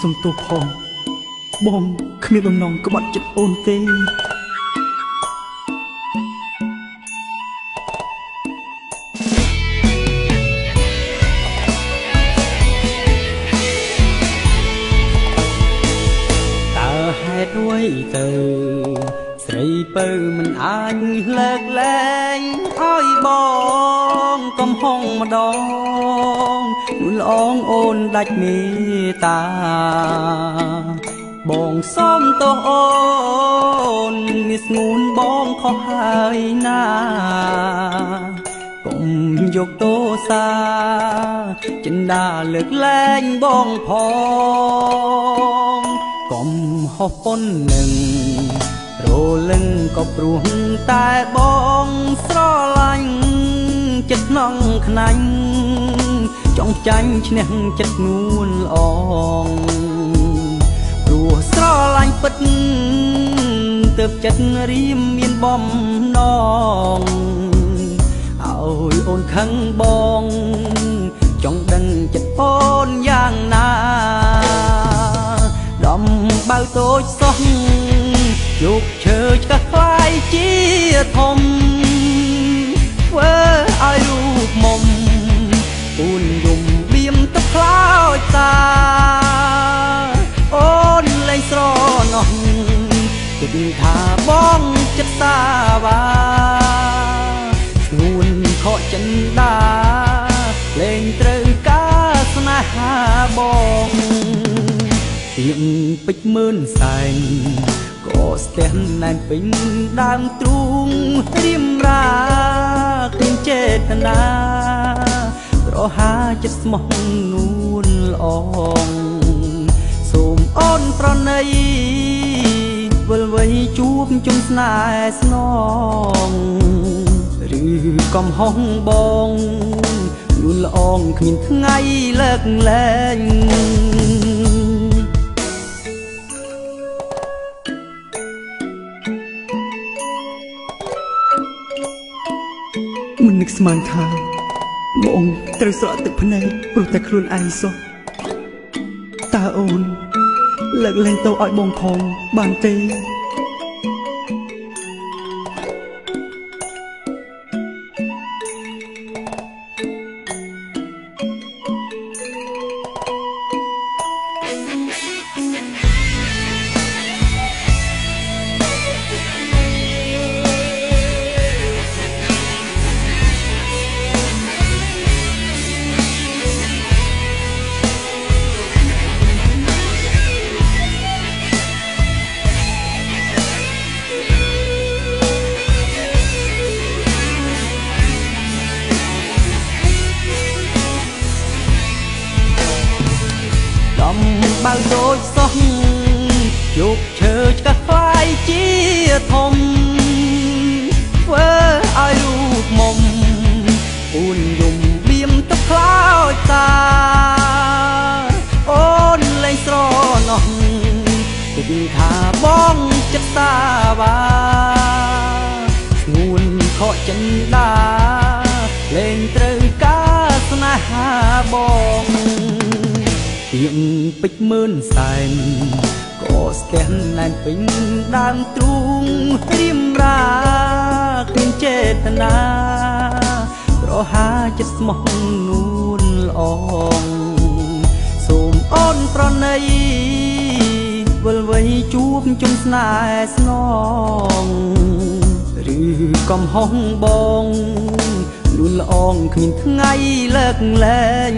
សុំទោសផងបងគ្មានបំណងក្បត់ចិត្តអូនទេតើហេតុអ្វីទៅស្រីពៅមិនអាចលើកលែងឲ្យបង កំហុងម្ដងនួនល្អងអូនដាច់មេត្តា បងសុំទោសអូនមានស្ងួនបងខុសហើយណាកុំយកទោសាចិនដាលើកលែងបងផងកុំហោះប៉ុននឹងរលឹងក៏ព្រោះតែបងស្រឡាញ់ ចិត្តនងខ្នាញ់ចង់ចាញ់ឈ្នះចិត្តនួនល្អងព្រោះស្រឡាញ់ពិតទើបចិត្តរៀមមានបំណងឲ្យអូនខឹងបងចង់ដឹងចិត្តអូនយ៉ាងណាដំបៅតូចសោះជោគឈើឆ្កាស់ខ្លាយជាធំ ថាបងចិត្តសាវាស្ងួនខកចិនដាលែងត្រូវការស្នេហាបងទៀងពេជ្រមើលសែងក៏ស្ទះណែនពេញដើមទ្រូងរៀមរាគ្មានចេតនាប្រហាចិត្តស្មោះនួនល្អងសូមអូនប្រណី វិលវ័យជួបជុំស្នេហ៍ស្នងឬកំហុសបងនួនល្អងគ្មានថ្ងៃលើកលែងមិននឹកស្មានថាបងត្រូវស្រក់ទឹកភ្នែកព្រោះតែខ្លួនឯងសោះតើអូនលើកលែងទៅឲ្យបងផងបានទេ បៅដូចសោះជោគឈើឆ្កាស់ខ្លាយជាធំធ្វើឲ្យរូបមុំពូនយំបៀមទឹកខ្លោចតាអូនលែងស្រណោះគិតថាបងចិត្តសាវាស្ងួនខកចិនដាលែងត្រូវ ទៀងពេជ្រមើលសែនក៏ស្ទះណែនពេញដើមទ្រូងរៀមរាគ្មានចេតនាប្រហាចិត្តស្មោះនួនល្អងសូមអូនប្រណីវិលវ័យជួបជុំស្នេហ៍ស្នងឬកំហុសបងនួនល្អងគ្មានថ្ងៃលើកលែង